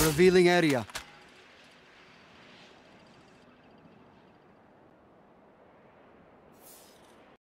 Revealing area.